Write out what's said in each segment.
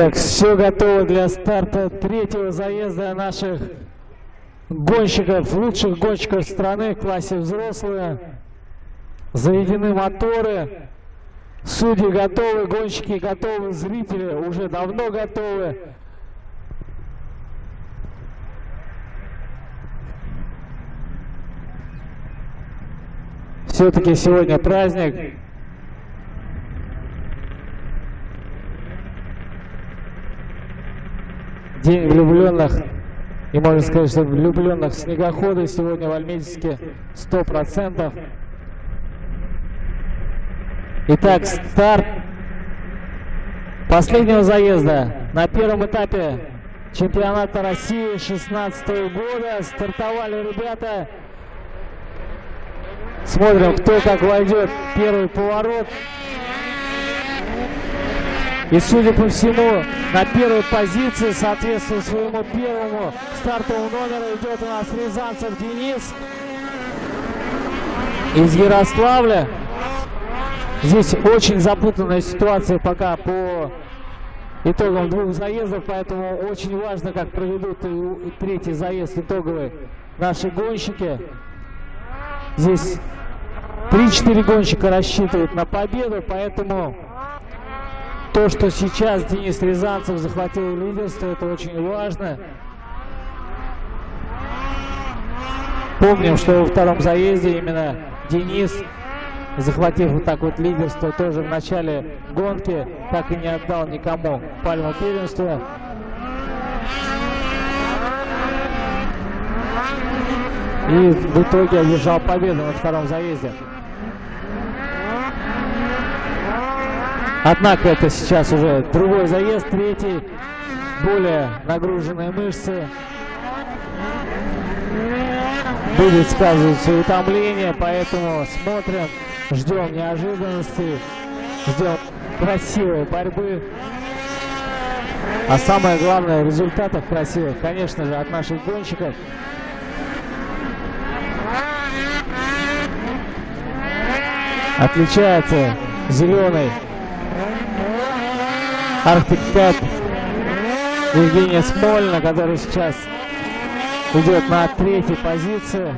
Итак, все готово для старта третьего заезда наших гонщиков, лучших гонщиков страны в классе взрослые. Заведены моторы, судьи готовы, гонщики готовы, зрители уже давно готовы. Все-таки сегодня праздник. День влюбленных. И можно сказать, что влюбленных снегоходы сегодня в Альметьевске 100%. Итак, старт последнего заезда на первом этапе чемпионата России 16 года. Стартовали ребята. Смотрим, кто как войдет первый поворот. И, судя по всему, на первой позиции, соответственно, своему первому стартовому номеру идет у нас Рязанцев Денис из Ярославля. Здесь очень запутанная ситуация пока по итогам двух заездов, поэтому очень важно, как проведут и третий заезд итоговый наши гонщики. Здесь 3-4 гонщика рассчитывают на победу, поэтому то, что сейчас Денис Рязанцев захватил лидерство, это очень важно. Помним, что во втором заезде именно Денис, захватив вот так вот лидерство, тоже в начале гонки, так и не отдал никому пальму первенства. И в итоге одержал победу на втором заезде. Однако это сейчас уже другой заезд, третий, более нагруженные мышцы. Будет сказываться утомление, поэтому смотрим, ждем неожиданностей, ждем красивой борьбы. А самое главное, результатов красивых, конечно же, от наших гонщиков. Отличается зеленый 5 Евгения Смольна, который сейчас идет на третьей позиции.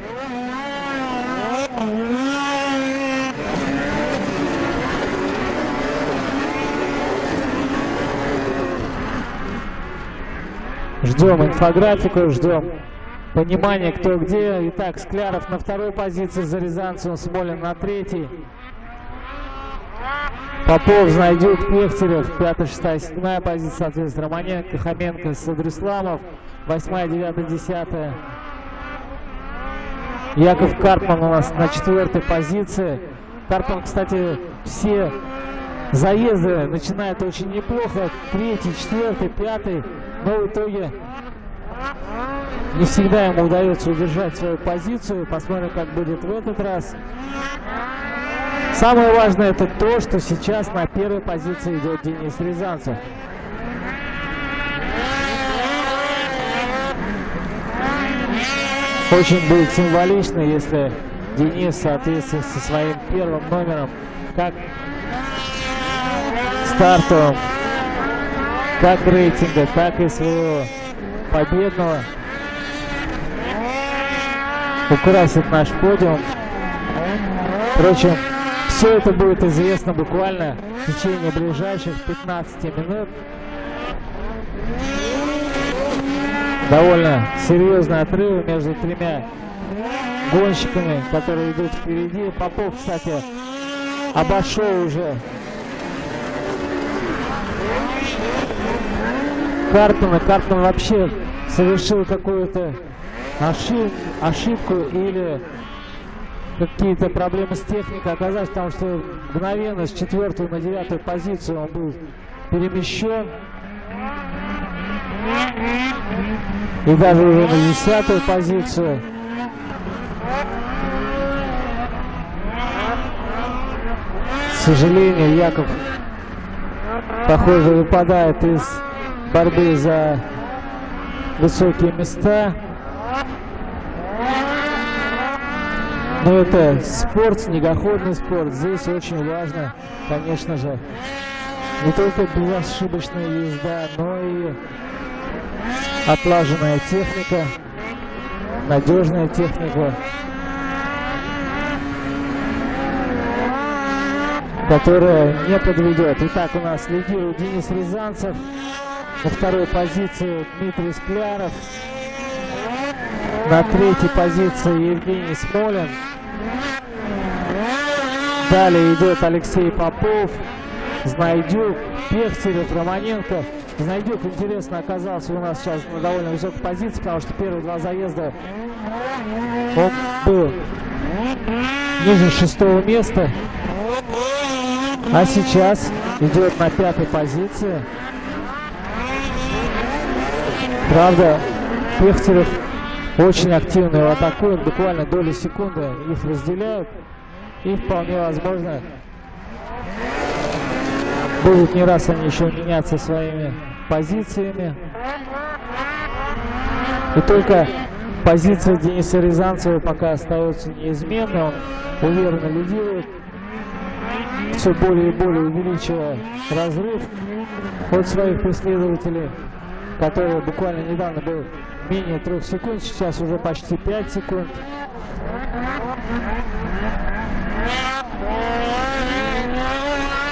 Ждем инфографику, ждем понимания, кто где. Итак, Скляров на второй позиции за Рязанцевым, Смолин на третьей. Попов, Знайдюк, Пехтерев, 5, 6, 7 позиция, соответственно, Романенко, Хоменко, Садрисламов, 8, 9, 10. Яков Карпман у нас на четвертой позиции. Карпман, кстати, все заезды начинает очень неплохо. Третий, четвертый, пятый. Но в итоге не всегда ему удается удержать свою позицию. Посмотрим, как будет в этот раз. Самое важное это то, что сейчас на первой позиции идет Денис Рязанцев. Очень будет символично, если Денис, соответственно, со своим первым номером, как стартовым, как рейтинга, так и своего победного, украсит наш подиум. Впрочем, все это будет известно буквально в течение ближайших 15 минут. Довольно серьезные отрывы между тремя гонщиками, которые идут впереди. Попов, кстати, обошел уже Карпина. Карпин вообще совершил какую-то ошиб ошибку или какие-то проблемы с техникой оказались, потому что мгновенно с четвертую на девятую позицию он был перемещен. И даже уже на десятую позицию. К сожалению, Яков, похоже, выпадает из борьбы за высокие места. Но это спорт, снегоходный спорт. Здесь очень важно, конечно же, не только безошибочная езда, но и отлаженная техника, надежная техника, которая не подведет. Итак, у нас лидирует Денис Рязанцев, на второй позиции Дмитрий Скляров, на третьей позиции Евгений Смолин. Далее идет Алексей Попов, Знайдюк, Пехтерев, Романенко. Знайдюк, интересно, оказался у нас сейчас на довольно высокой позиции, потому что первые два заезда он был ниже шестого места. А сейчас идет на пятой позиции. Правда, Пехтерев очень активно атакует, буквально доли секунды их разделяют. И вполне возможно, будут не раз они еще меняться своими позициями. И только позиция Дениса Рязанцева пока остается неизменной. Он уверенно лидирует, все более и более увеличивая разрыв от своих преследователей, который буквально недавно был менее трех секунд, сейчас уже почти 5 секунд.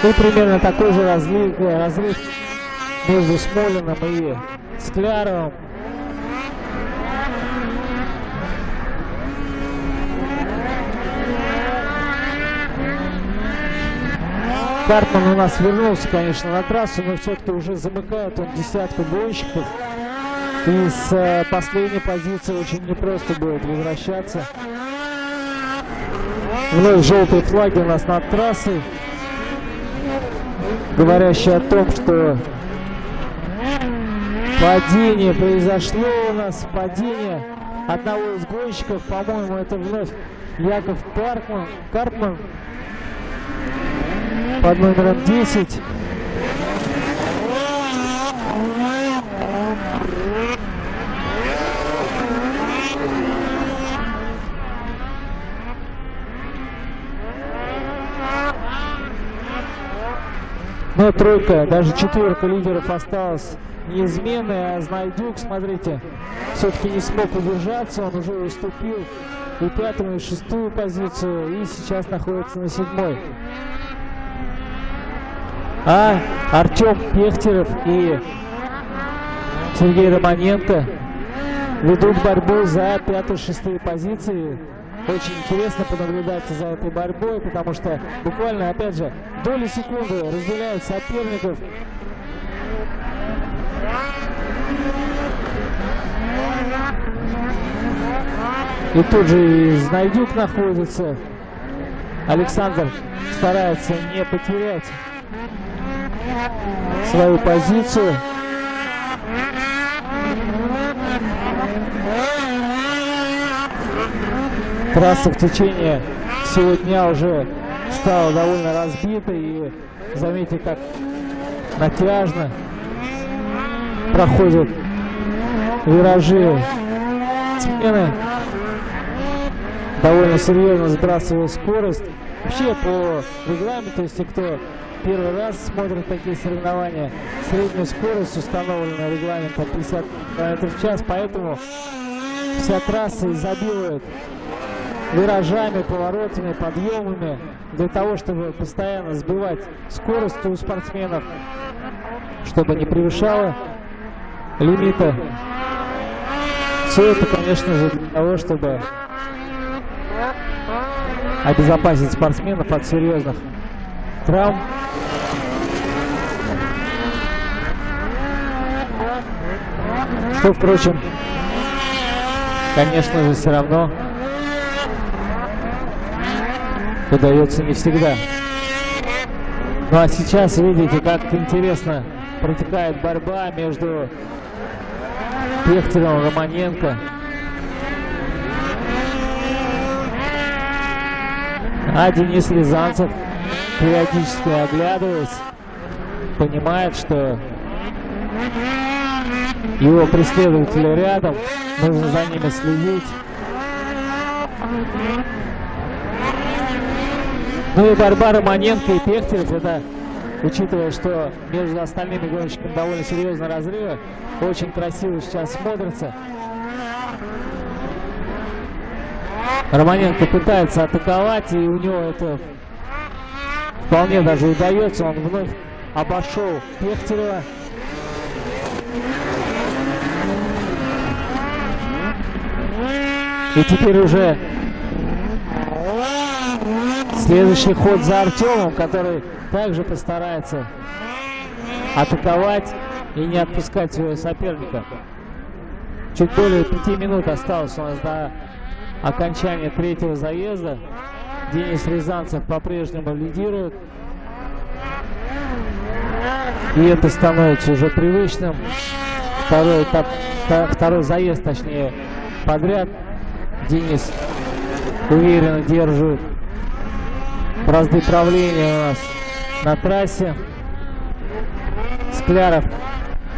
И примерно такой же разлив, разрыв между Смолиным и Скляровым. Картман у нас вернулся, конечно, на трассу, но все-таки уже замыкает он десятку гонщиков. И с э, последней позиции очень непросто будет возвращаться. Вновь желтые флаги у нас над трассой, говорящие о том, что падение произошло у нас, падение одного из гонщиков, по-моему, это вновь Яков Паркман, Карпман под номером 10. Тройка, даже четверка лидеров осталась неизменной, а Знайдюк, смотрите, все-таки не смог удержаться, он уже уступил и пятую, и шестую позицию, и сейчас находится на седьмой. А Артем Пехтерев и Сергей Романенко ведут борьбу за пятую-шестые позиции. Очень интересно понаблюдать за этой борьбой, потому что буквально, опять же, доли секунды разделяют соперников. И тут же и Знайдюк находится. Александр старается не потерять свою позицию. Трасса в течение всего дня уже стала довольно разбитой. И заметьте, как натяжно проходят виражи смены. Довольно серьезно сбрасывая скорость. Вообще по регламенту, если кто первый раз смотрит такие соревнования, средняя скорость установлена регламентом 50 км в час, поэтому вся трасса изобилует виражами, поворотами, подъемами, для того, чтобы постоянно сбивать скорость у спортсменов, чтобы не превышало лимита. Все это, конечно же, для того, чтобы обезопасить спортсменов от серьезных травм. Что, впрочем, конечно же, все равно удается не всегда. Ну а сейчас видите, как интересно протекает борьба между Пехтером Романенко. А Денис Рязанцев периодически оглядываясь, понимает, что его преследователи рядом, нужно за ними следить. Ну и борьба Романенко и Пехтерев это учитывая, что между остальными гонщиками довольно серьезные разрывы, очень красиво сейчас смотрится. Романенко пытается атаковать, и у него это вполне даже удается. Он вновь обошел Пехтерева. И теперь уже следующий ход за Артемом, который также постарается атаковать и не отпускать своего соперника. Чуть более пяти минут осталось у нас до окончания третьего заезда. Денис Рязанцев по-прежнему лидирует. И это становится уже привычным. Второй этап, второй заезд, точнее, подряд. Денис уверенно держит бразды правления у нас на трассе. Скляров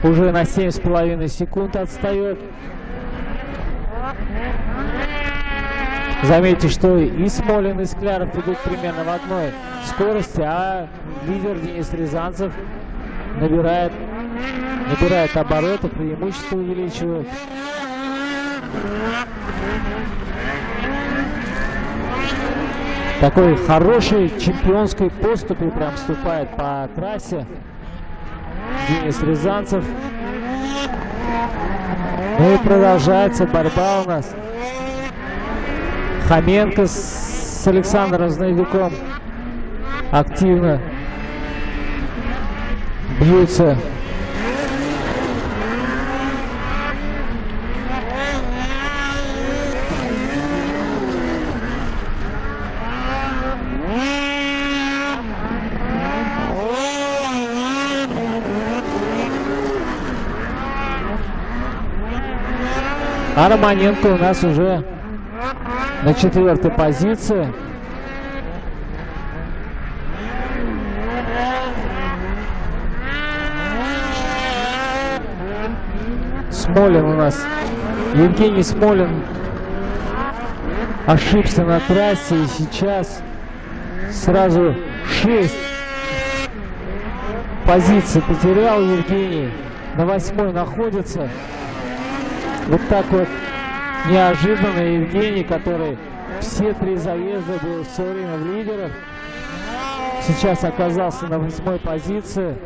уже на 7,5 секунд отстает. Заметьте, что и Смолин, и Скляров идут примерно в одной скорости, а лидер Денис Рязанцев набирает, набирает обороты, преимущество увеличивает. Такой хороший чемпионской поступи прям вступает по трассе. Денис Рязанцев. Ну и продолжается борьба у нас. Хоменко с Александром Знайдуком активно бьются А Романенко у нас уже на четвертой позиции. Смолин у нас. Евгений Смолин ошибся на трассе и сейчас сразу 6 позиций потерял Евгений. На восьмой находится. Вот так вот неожиданно Евгений, который все три заезда был все время в лидерах, сейчас оказался на восьмой позиции.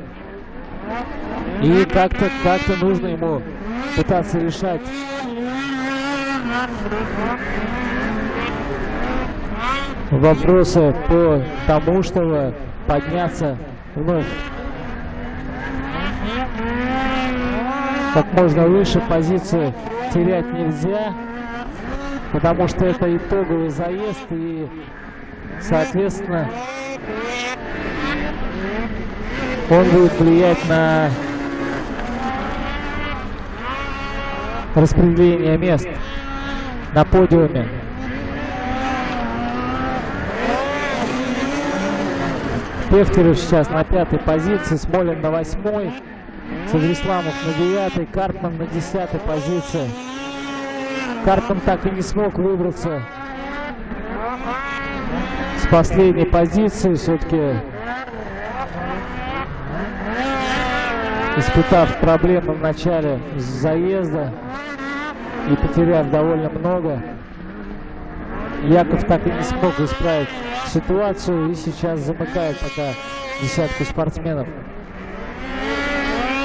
И как-то как, -то, нужно ему пытаться решать. Вопросы по тому, чтобы подняться вновь как можно выше позицию терять нельзя, потому что это итоговый заезд и, соответственно, он будет влиять на распределение мест на подиуме. Пехтерев сейчас на пятой позиции, Смолин на восьмой. Садрисламов на девятой, Карпман на десятой позиции. Карпман так и не смог выбраться с последней позиции. Все-таки испытав проблемы в начале заезда и потеряв довольно много, Яков так и не смог исправить ситуацию и сейчас замыкает пока десятку спортсменов.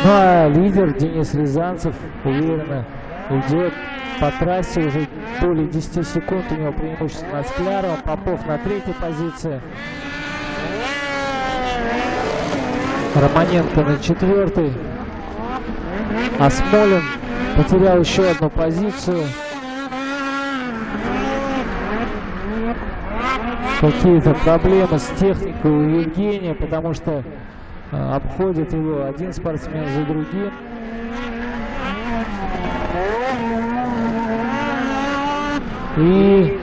Ну а лидер Денис Рязанцев уверенно идет по трассе уже более 10 секунд у него преимущество над Скляровым. Попов на третьей позиции. Романенко на четвертой. А Смолин потерял еще одну позицию. Какие-то проблемы с техникой у Евгения, потому что обходит его один спортсмен за другим. И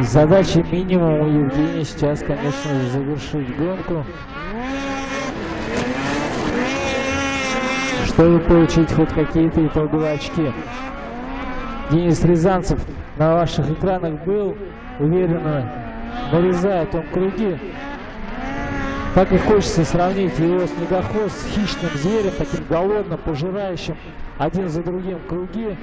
задача минимум у Евгения сейчас, конечно же, завершить гонку. Чтобы получить хоть какие-то итоговые очки. Денис Рязанцев на ваших экранах был, уверенно нарезает он круги Так и хочется сравнить его снегоход с хищным зверем, таким голодным, пожирающим один за другим круги.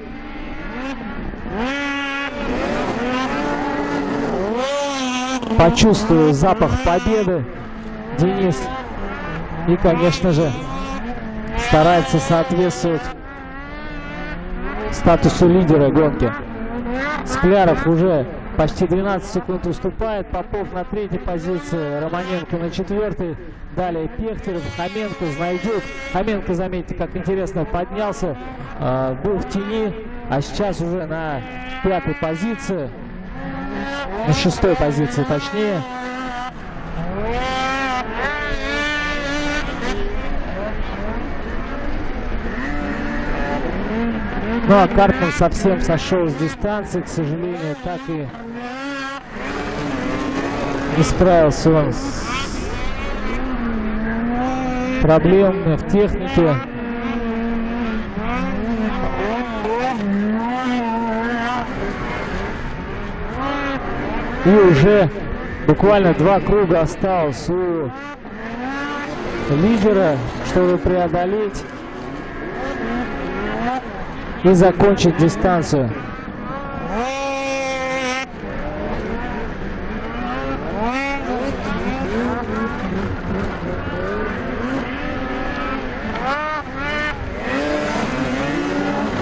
Почувствую запах победы Денис. И, конечно же, старается соответствовать статусу лидера гонки. Скляров уже почти 12 секунд уступает. Попов на третьей позиции, Романенко на четвертой. Далее Пехтерев, Хоменко знайдет. Хоменко, заметьте, как интересно поднялся. Э, был в тени, а сейчас уже на пятой позиции. На шестой позиции точнее. Ну а Карпман совсем сошел с дистанции, к сожалению, так и не справился он с проблемами в технике. И уже буквально два круга осталось у лидера, чтобы преодолеть и закончить дистанцию.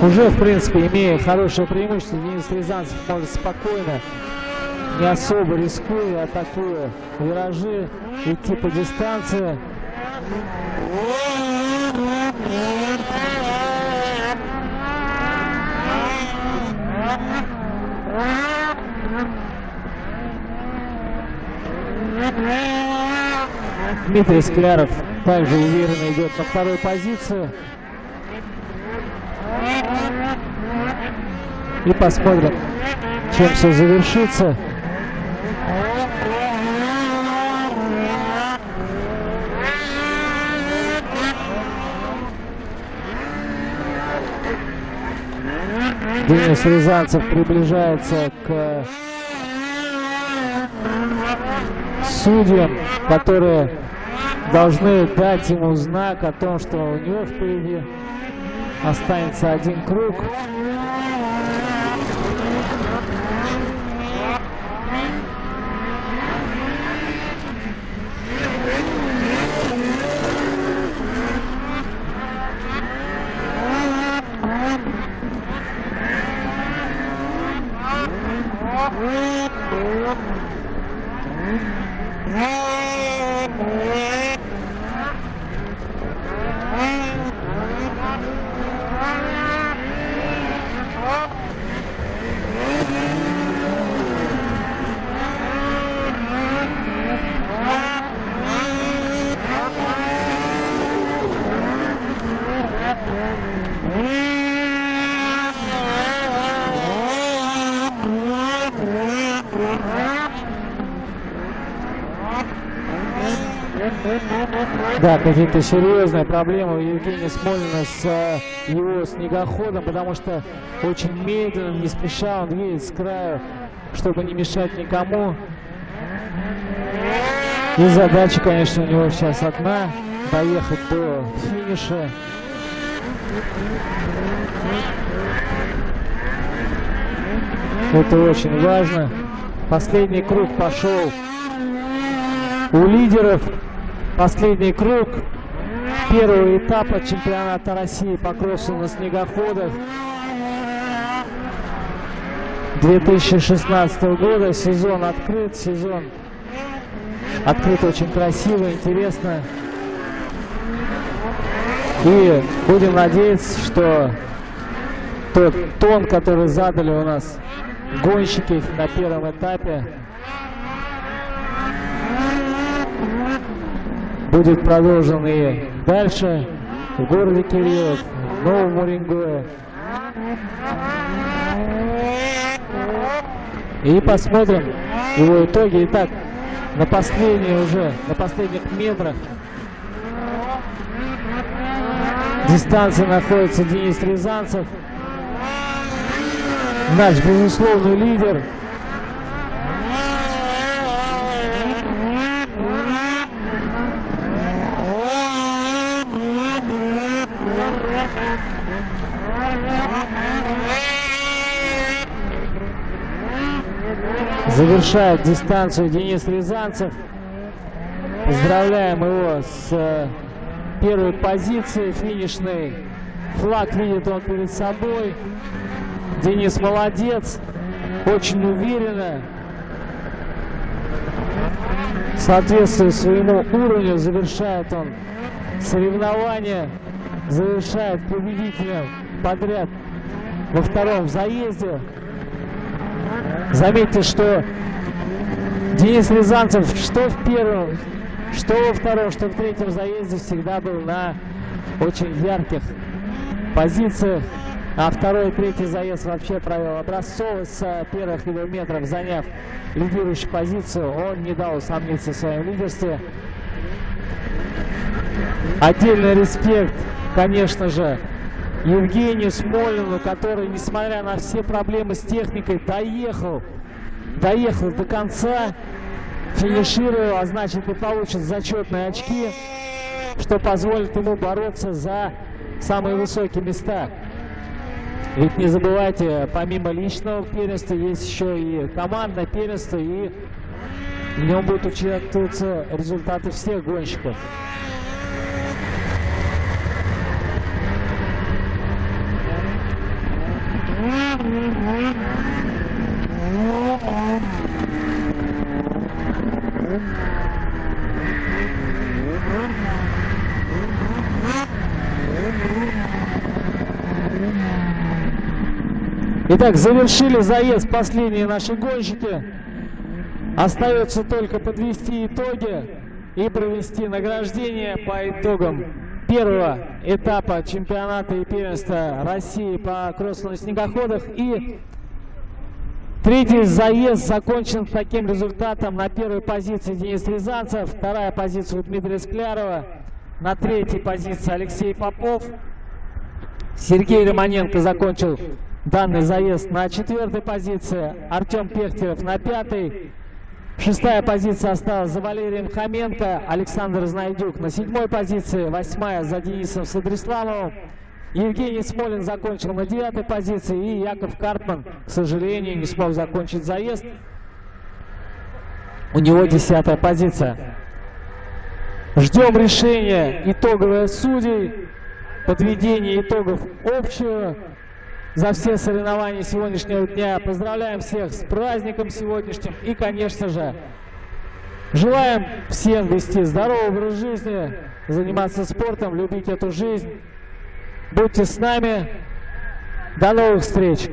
Уже, в принципе, имея хорошее преимущество, Денис Рязанцев может спокойно, не особо рискуя, атакуя виражи, идти по дистанции. Дмитрий Скляров также уверенно идет на второй позиции. И посмотрим, чем все завершится. Денис Рязанцев приближается к судьям, которые должны дать ему знак о том, что у него впереди останется один круг. Да, какие-то серьезные проблемы у Евгения Смолина с э, его снегоходом, потому что очень медленно, не спеша он едет с края, чтобы не мешать никому. И задача, конечно, у него сейчас одна – доехать до финиша. Это очень важно. Последний круг пошел у лидеров. Последний круг первого этапа чемпионата России по кроссу на снегоходах 2016 года. Сезон открыт, сезон открыт очень красиво, интересно. И будем надеяться, что тот тон, который задали у нас гонщики на первом этапе, будет продолжен и дальше в городе Кириллов, в Новом Уренгое. И посмотрим его итоги. Итак, на последние уже, на последних метрах дистанции находится Денис Рязанцев. Наш безусловный лидер. Завершает дистанцию Денис Рязанцев. Поздравляем его с э, первой позиции финишной. Флаг видит он перед собой. Денис молодец. Очень уверенно. Соответствуя своему уровню, завершает он соревнования. Завершает победителем подряд во втором заезде. Заметьте, что Денис Рязанцев что в первом, что во втором, что в третьем заезде всегда был на очень ярких позициях. А второй и третий заезд вообще провел образцово с первых километров, заняв лидирующую позицию. Он не дал усомниться в своем лидерстве. Отдельный респект, конечно же, Евгению Смолину, который, несмотря на все проблемы с техникой, доехал, доехал до конца, финишировал, а значит и получит зачетные очки, что позволит ему бороться за самые высокие места. Ведь не забывайте, помимо личного первенства, есть еще и командное первенство, и в нем будут учитываться результаты всех гонщиков. Итак, завершили заезд последние наши гонщики. Остается только подвести итоги и провести награждение по итогам первого этапа чемпионата и первенства России по кроссу снегоходах. И третий заезд закончен таким результатом. На первой позиции Денис Рязанцев, вторая позиция у Дмитрия Склярова, на третьей позиции Алексей Попов. Сергей Романенко закончил данный заезд на четвертой позиции, Артем Пехтерев на пятой, Шестая позиция осталась за Валерием Хоменко, Александр Знайдюк на седьмой позиции, восьмая за Денисом Садрисламовым. Евгений Смолин закончил на девятой позиции и Яков Карпман, к сожалению, не смог закончить заезд. У него десятая позиция. Ждем решения итоговых судей, подведение итогов общего за все соревнования сегодняшнего дня. Поздравляем всех с праздником сегодняшним и, конечно же, желаем всем вести здоровый образ жизни, заниматься спортом, любить эту жизнь. Будьте с нами. До новых встреч!